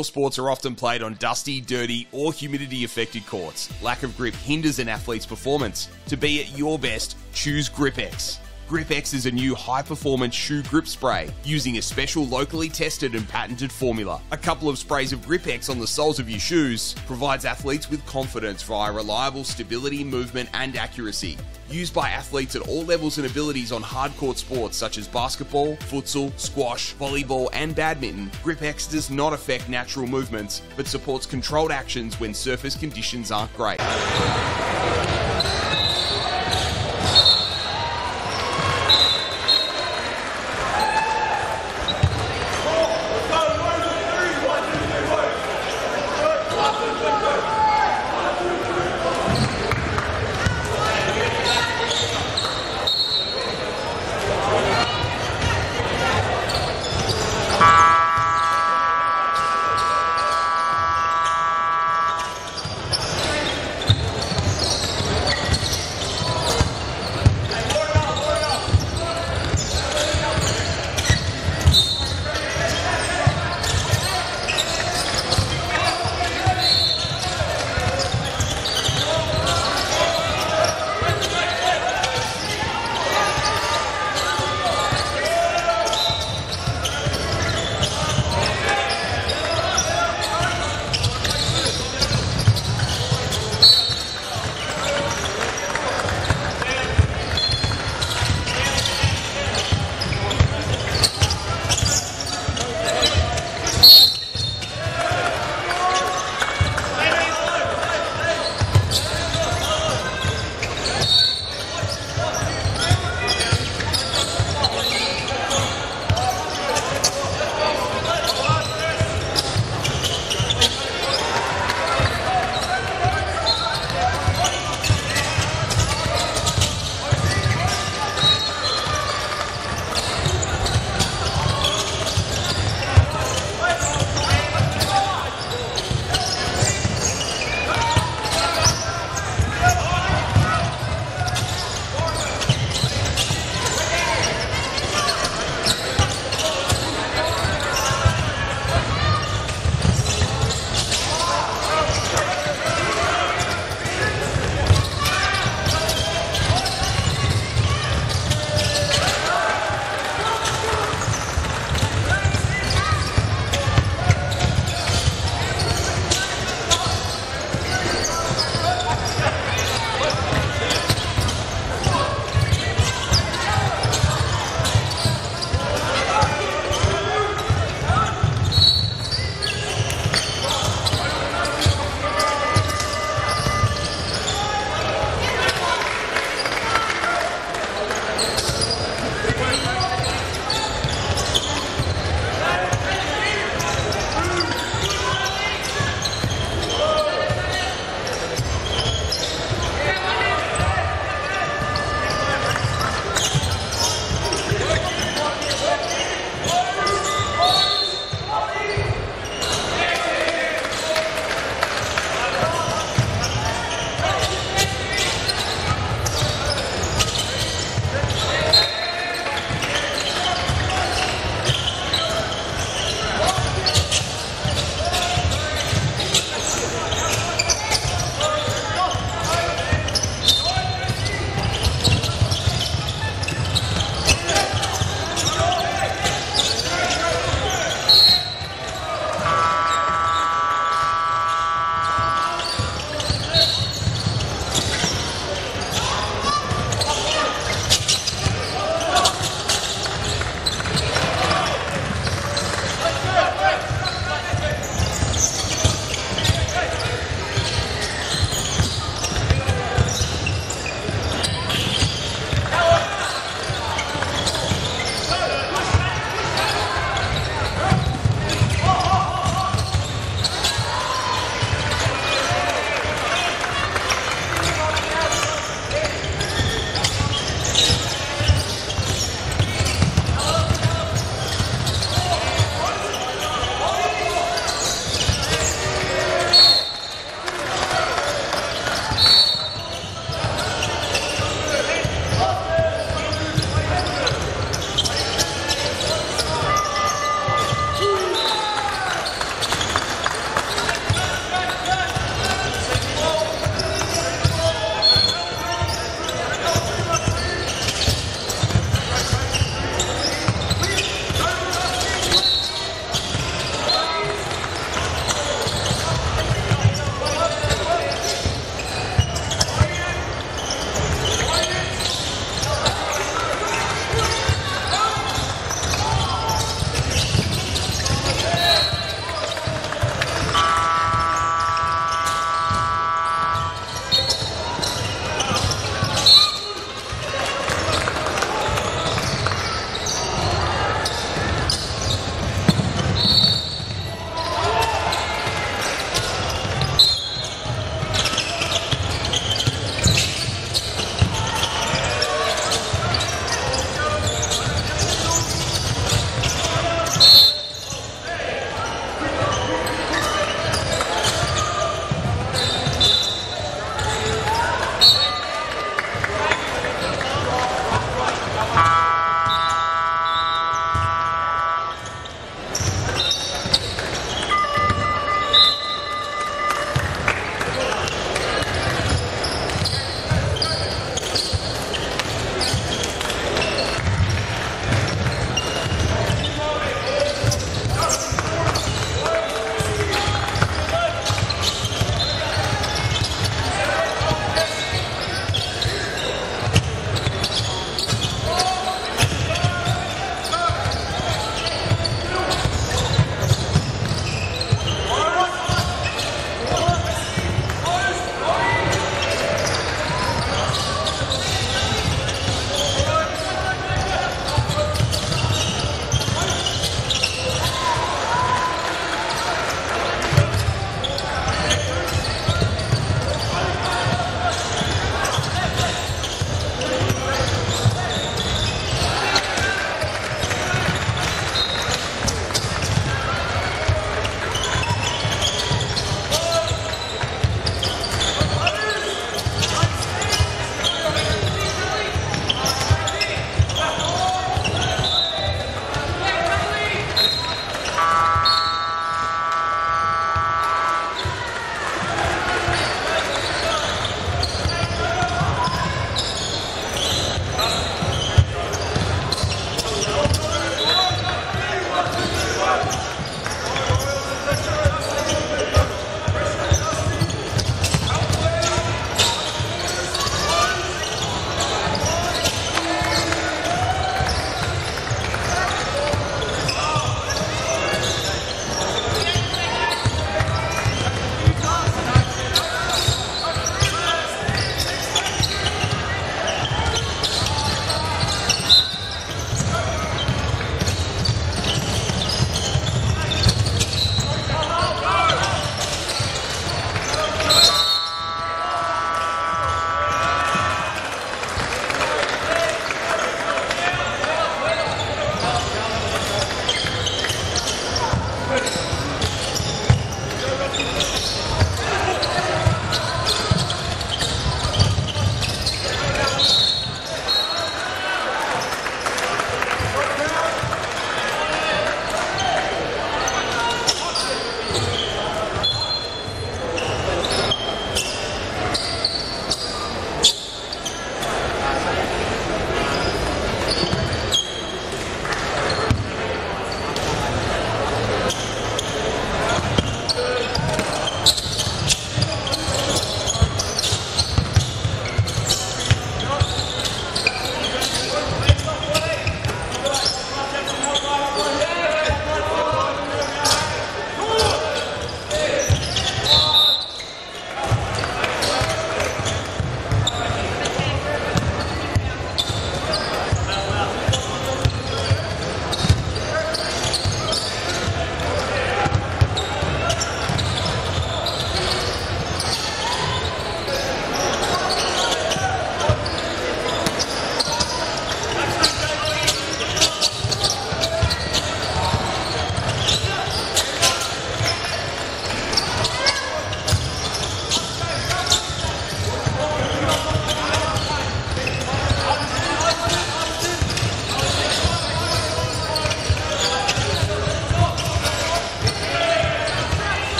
Indoor sports are often played on dusty, dirty, or humidity affected courts. Lack of grip hinders an athlete's performance. To be at your best, choose GripX. GripX is a new high performance shoe grip spray using a special locally tested and patented formula. A couple of sprays of GripX on the soles of your shoes provides athletes with confidence via reliable stability, movement, and accuracy. Used by athletes at all levels and abilities on hardcore sports such as basketball, futsal, squash, volleyball, and badminton, GripX does not affect natural movements but supports controlled actions when surface conditions aren't great.